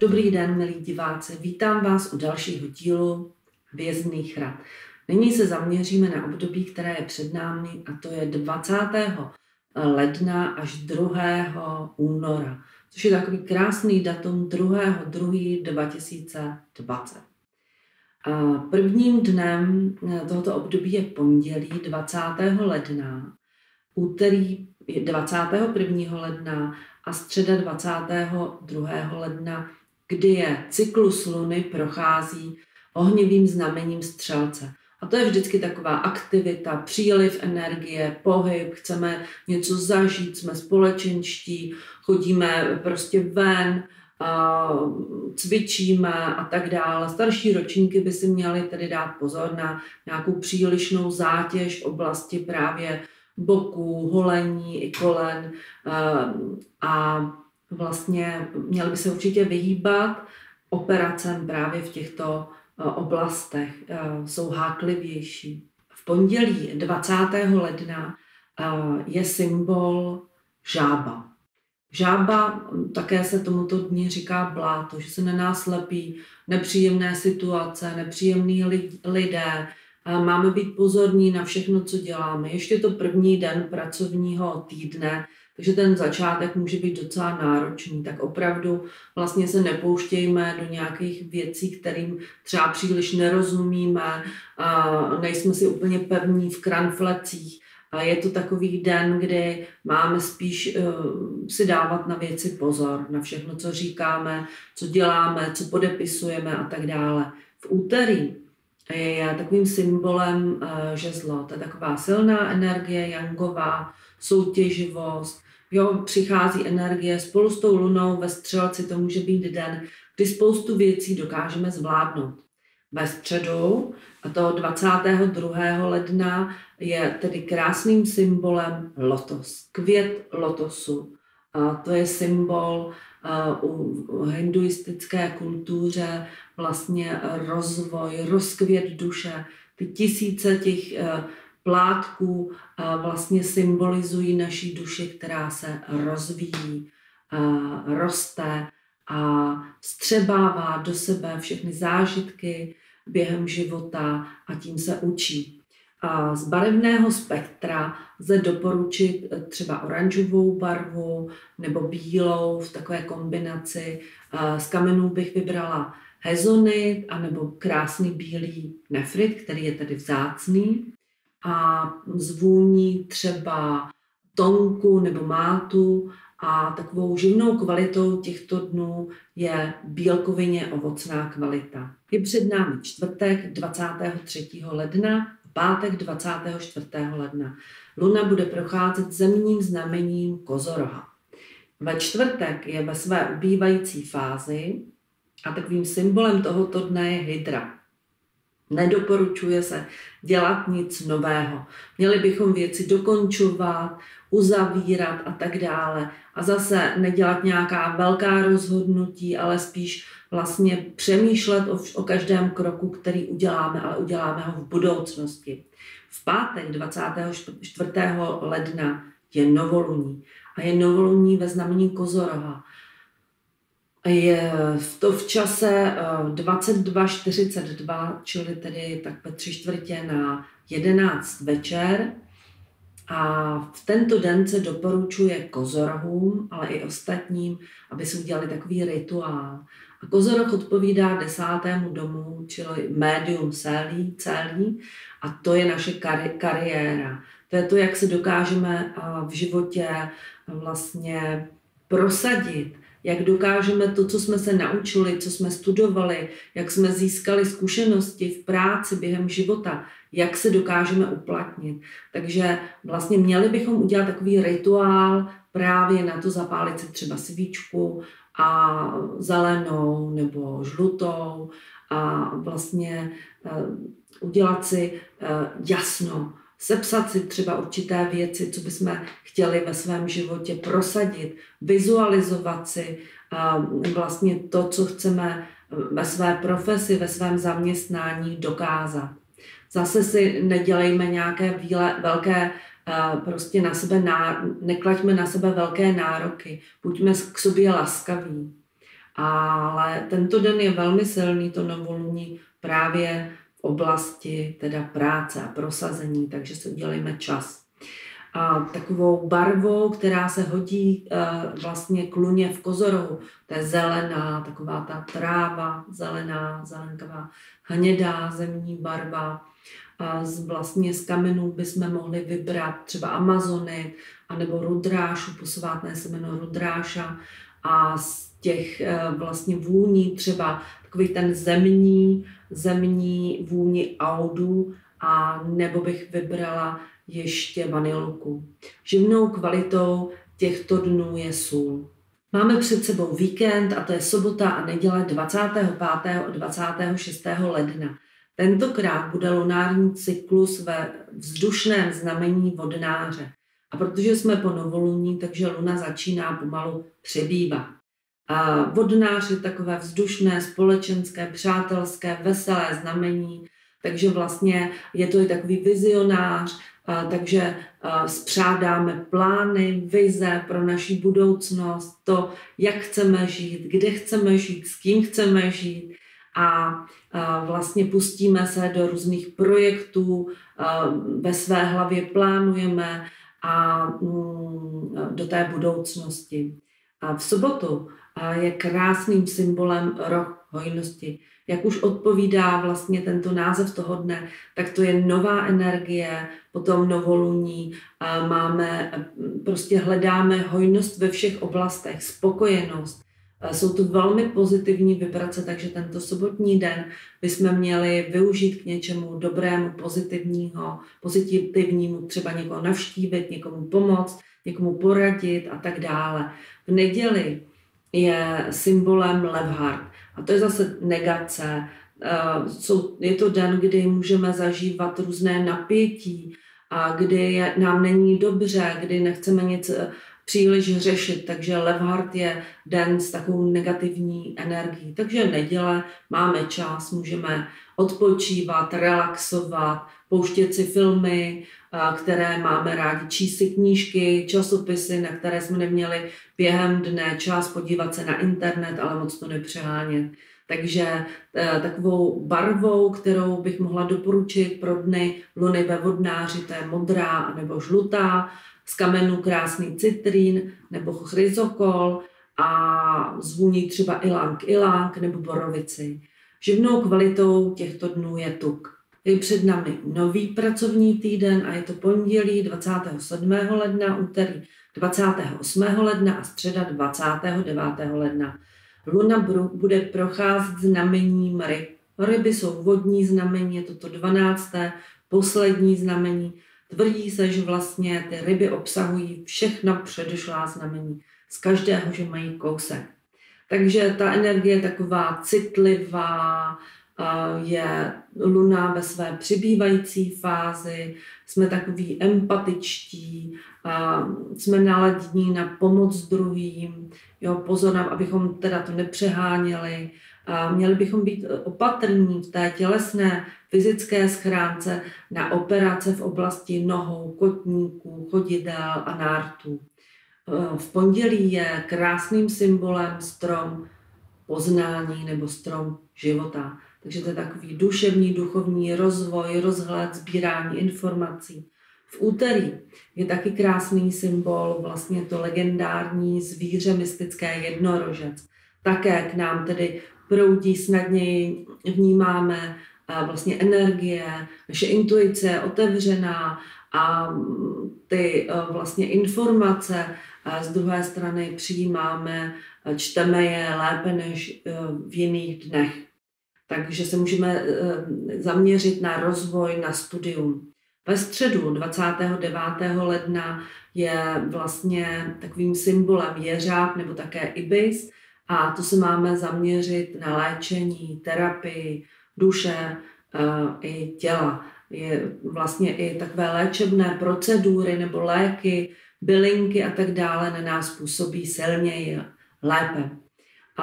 Dobrý den, milí diváci. Vítám vás u dalšího dílu Vězných rad. Nyní se zaměříme na období, které je před námi, a to je 20. ledna až 2. února, což je takový krásný datum 2. 2. 2020. A prvním dnem tohoto období je pondělí 20. ledna, úterý 21. ledna a středa 22. ledna, kdy je cyklus luny prochází ohnivým znamením střelce. A to je vždycky taková aktivita, příliv energie, pohyb, chceme něco zažít, jsme společenští, chodíme prostě ven, cvičíme a tak dále. Starší ročníky by si měli tedy dát pozor na nějakou přílišnou zátěž v oblasti právě boků, holení i kolen a vlastně měli by se určitě vyhýbat operacem právě v těchto oblastech. Jsou háklivější. V pondělí 20. ledna je symbol žába. Žába, také se tomuto dní říká bláto, že se na nás lepí nepříjemné situace, nepříjemní lidé, máme být pozorní na všechno, co děláme. Ještě to první den pracovního týdne, takže ten začátek může být docela náročný. Tak opravdu vlastně se nepouštějme do nějakých věcí, kterým třeba příliš nerozumíme, nejsme si úplně pevní v kranflecích. A je to takový den, kdy máme spíš uh, si dávat na věci pozor, na všechno, co říkáme, co děláme, co podepisujeme a tak dále. V úterý je takovým symbolem uh, žezlo. To je taková silná energie, jangová, soutěživost. Jo, přichází energie spolu s tou lunou ve střelci, to může být den, kdy spoustu věcí dokážeme zvládnout. Ve středu, a to 22. ledna, je tedy krásným symbolem lotos, květ lotosu. A to je symbol u hinduistické kultuře vlastně rozvoj, rozkvět duše. Ty tisíce těch e, plátků vlastně symbolizují naší duši, která se rozvíjí, roste a střebává do sebe všechny zážitky během života a tím se učí. A z barevného spektra lze doporučit eh, třeba oranžovou barvu nebo bílou v takové kombinaci. Z kamenů bych vybrala hezonit anebo krásný bílý nefrit, který je tedy vzácný. A zvůní třeba tonku nebo mátu a takovou živnou kvalitou těchto dnů je bílkovině ovocná kvalita. Je před námi čtvrtek 23. ledna pátek 24. ledna. Luna bude procházet zemním znamením kozoroha. Ve čtvrtek je ve své ubývající fázi a takovým symbolem tohoto dne je hydra. Nedoporučuje se dělat nic nového. Měli bychom věci dokončovat, uzavírat a tak dále. A zase nedělat nějaká velká rozhodnutí, ale spíš vlastně přemýšlet o, o každém kroku, který uděláme, ale uděláme ho v budoucnosti. V pátek 24. ledna je novoluní a je novoluní ve znamení Kozoroha. Je to v čase 22.42, eh, čili tedy tak ve tři čtvrtě na 11 večer. A v tento den se doporučuje kozorohům, ale i ostatním, aby si udělali takový rituál. A kozoroh odpovídá desátému domu, čili médium celý, celý, a to je naše kari- kariéra. To je to, jak se dokážeme v životě vlastně prosadit, jak dokážeme to, co jsme se naučili, co jsme studovali, jak jsme získali zkušenosti v práci během života, jak se dokážeme uplatnit. Takže vlastně měli bychom udělat takový rituál právě na to zapálit si třeba svíčku a zelenou nebo žlutou a vlastně eh, udělat si eh, jasno, sepsat si třeba určité věci, co bychom chtěli ve svém životě prosadit, vizualizovat si eh, vlastně to, co chceme ve své profesi, ve svém zaměstnání dokázat. Zase si nedělejme nějaké výle, velké prostě na sebe, ná, neklaďme na sebe velké nároky, buďme k sobě laskaví. ale tento den je velmi silný, to novoluní právě v oblasti teda práce a prosazení, takže si udělejme čas. A takovou barvou, která se hodí e, vlastně k luně v kozorohu, to je zelená, taková ta tráva, zelená, zelenkavá, hnědá zemní barva. A z, vlastně z kamenů bychom mohli vybrat třeba Amazony, anebo rudrášu, posvátné semeno rudráša a z těch e, vlastně vůní třeba takový ten zemní, zemní vůni audu a nebo bych vybrala ještě vanilku. Živnou kvalitou těchto dnů je sůl. Máme před sebou víkend a to je sobota a neděle 25. a 26. ledna. Tentokrát bude lunární cyklus ve vzdušném znamení vodnáře. A protože jsme po novoluní, takže luna začíná pomalu přebývat. A vodnář je takové vzdušné, společenské, přátelské, veselé znamení, takže vlastně je to i takový vizionář, takže spřádáme plány, vize pro naši budoucnost, to, jak chceme žít, kde chceme žít, s kým chceme žít a vlastně pustíme se do různých projektů, ve své hlavě plánujeme a mm, do té budoucnosti. A v sobotu je krásným symbolem roh hojnosti. Jak už odpovídá vlastně tento název toho dne, tak to je nová energie, potom novoluní, máme, prostě hledáme hojnost ve všech oblastech, spokojenost. Jsou to velmi pozitivní vibrace, takže tento sobotní den bychom měli využít k něčemu dobrému, pozitivního, pozitivnímu, třeba někoho navštívit, někomu pomoct, někomu poradit a tak dále. V neděli je symbolem Levhard. A to je zase negace. Eh, je to den, kdy můžeme zažívat různé napětí a kdy nám není dobře, kdy nechceme nic eh, příliš řešit, takže Levhard je den s takovou negativní energií. Takže neděle máme čas, můžeme odpočívat, relaxovat, pouštět si filmy, které máme rádi, číst si knížky, časopisy, na které jsme neměli během dne čas podívat se na internet, ale moc to nepřehánět. Takže e, takovou barvou, kterou bych mohla doporučit pro dny luny ve vodnáři, to je modrá nebo žlutá, z kamenu krásný citrín nebo chryzokol a zvůní třeba ilang ilang nebo borovici. Živnou kvalitou těchto dnů je tuk. Je před námi nový pracovní týden a je to pondělí 27. ledna, úterý 28. ledna a středa 29. ledna. Luna bude procházet znamením ryb. Ryby jsou vodní znamení, je to to 12. poslední znamení. Tvrdí se, že vlastně ty ryby obsahují všechna předešlá znamení. Z každého, že mají kousek. Takže ta energie je taková citlivá, je luna ve své přibývající fázi, jsme takový empatičtí, jsme naladění na pomoc druhým, jo, pozor abychom teda to nepřeháněli, měli bychom být opatrní v té tělesné fyzické schránce na operace v oblasti nohou, kotníků, chodidel a nártů. V pondělí je krásným symbolem strom poznání nebo strom života. Takže to je takový duševní, duchovní rozvoj, rozhled, sbírání informací. V úterý je taky krásný symbol, vlastně to legendární zvíře mystické jednorožec. Také k nám tedy proudí snadněji, vnímáme vlastně energie, naše intuice je otevřená a ty vlastně informace z druhé strany přijímáme, čteme je lépe než v jiných dnech takže se můžeme eh, zaměřit na rozvoj, na studium. Ve středu 29. ledna je vlastně takovým symbolem jeřáb nebo také ibis a to se máme zaměřit na léčení, terapii duše eh, i těla. Je vlastně i takové léčebné procedury nebo léky, bylinky a tak dále na nás působí silněji, lépe.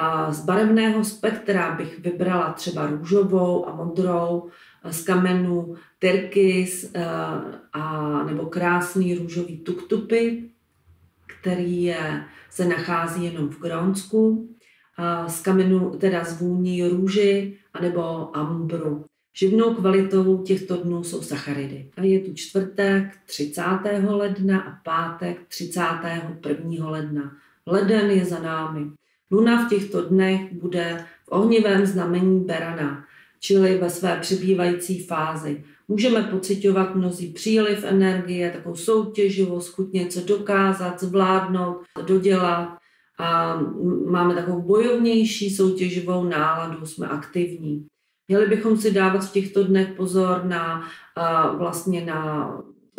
A z barevného spektra bych vybrala třeba růžovou a modrou, z kamenů terkys eh, a nebo krásný růžový tuktupy, který je, se nachází jenom v Grónsku. z kamenu, teda z vůní růži anebo ambru. Živnou kvalitou těchto dnů jsou sacharidy. A je tu čtvrtek 30. ledna a pátek 31. ledna. Leden je za námi. Luna v těchto dnech bude v ohnivém znamení Berana, čili ve své přibývající fázi. Můžeme pocitovat mnozí příliv energie, takovou soutěživost, chuť něco dokázat, zvládnout, dodělat. A máme takovou bojovnější soutěživou náladu, jsme aktivní. Měli bychom si dávat v těchto dnech pozor na vlastně na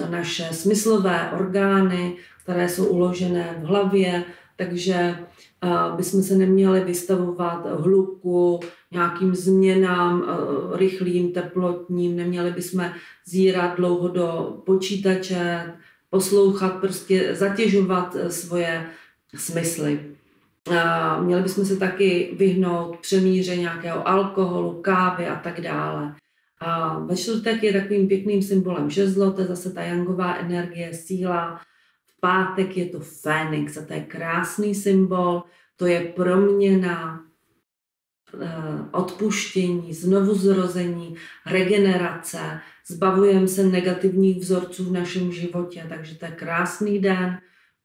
naše smyslové orgány, které jsou uložené v hlavě, takže bychom se neměli vystavovat hluku, nějakým změnám rychlým, teplotním, neměli bychom zírat dlouho do počítače, poslouchat, prostě zatěžovat e, svoje smysly. Měli bychom se taky vyhnout přemíře nějakého alkoholu, kávy a tak dále. A ve čtvrtek je takovým pěkným symbolem žezlo, to je zase ta jangová energie, síla. Pátek je to Fénix a to je krásný symbol, to je proměna, eh, odpuštění, znovu zrození, regenerace, zbavujeme se negativních vzorců v našem životě, takže to je krásný den,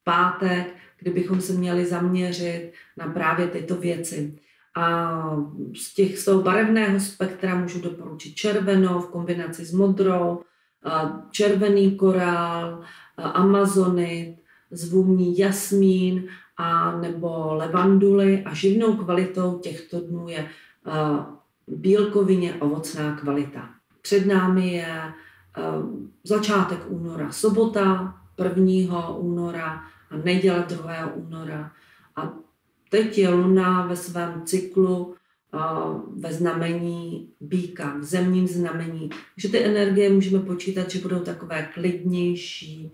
pátek, kdybychom se měli zaměřit na právě tyto věci. A z, těch, z toho barevného spektra můžu doporučit červenou v kombinaci s modrou, červený korál, amazonit, zvůní jasmín a nebo levanduly a živnou kvalitou těchto dnů je bílkovině ovocná kvalita. Před námi je začátek února, sobota 1. února a neděle 2. února. A teď je Luna ve svém cyklu ve znamení býka, v zemním znamení. Takže ty energie můžeme počítat, že budou takové klidnější,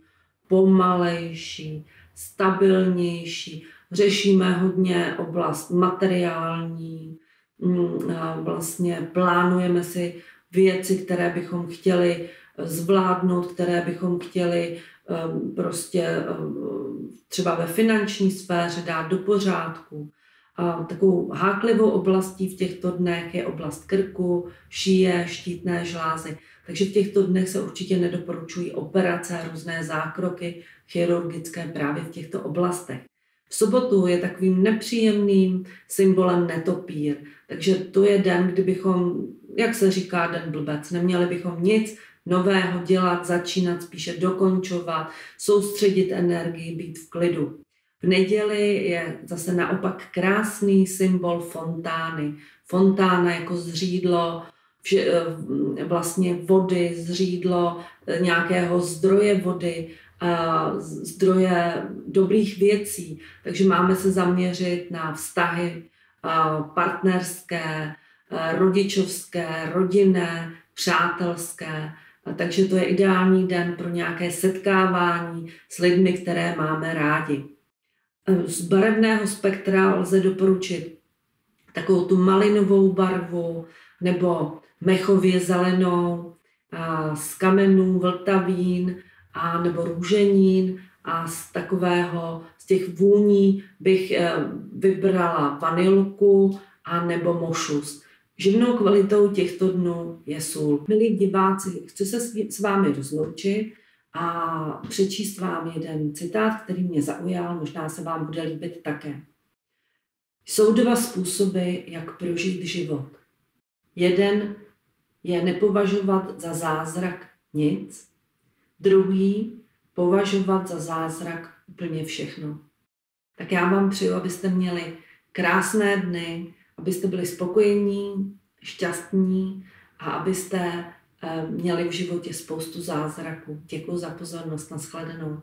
pomalejší, stabilnější. Řešíme hodně oblast materiální, mm, vlastně plánujeme si věci, které bychom chtěli zvládnout, které bychom chtěli um, prostě um, třeba ve finanční sféře dát do pořádku. A takovou háklivou oblastí v těchto dnech je oblast krku, šíje, štítné žlázy. Takže v těchto dnech se určitě nedoporučují operace, různé zákroky chirurgické právě v těchto oblastech. V sobotu je takovým nepříjemným symbolem netopír, takže to je den, kdybychom, jak se říká, den blbec, neměli bychom nic nového dělat, začínat, spíše dokončovat, soustředit energii, být v klidu. V neděli je zase naopak krásný symbol fontány. Fontána jako zřídlo eh, vlastně vody, zřídlo eh, nějakého zdroje vody, zdroje dobrých věcí. Takže máme se zaměřit na vztahy partnerské, eh, rodičovské, rodinné, přátelské, takže to je ideální den pro nějaké setkávání s lidmi, které máme rádi. Z barevného spektra lze doporučit takovou tu malinovou barvu nebo mechově zelenou, a z kamenů vltavín a nebo růženín a z takového, z těch vůní bych eh, vybrala vanilku a nebo mošus. Živnou kvalitou těchto dnů je sůl. Milí diváci, chci se s vámi rozloučit a přečíst vám jeden citát, který mě zaujal, možná se vám bude líbit také. Jsou dva způsoby, jak prožít život. Jeden je nepovažovat za zázrak nic, druhý považovat za zázrak úplně všechno. Tak já vám přeju, abyste měli krásné dny, abyste byli spokojení, šťastní a abyste eh, měli v životě spoustu zázraků. Děkuji za pozornost. Naschledanou.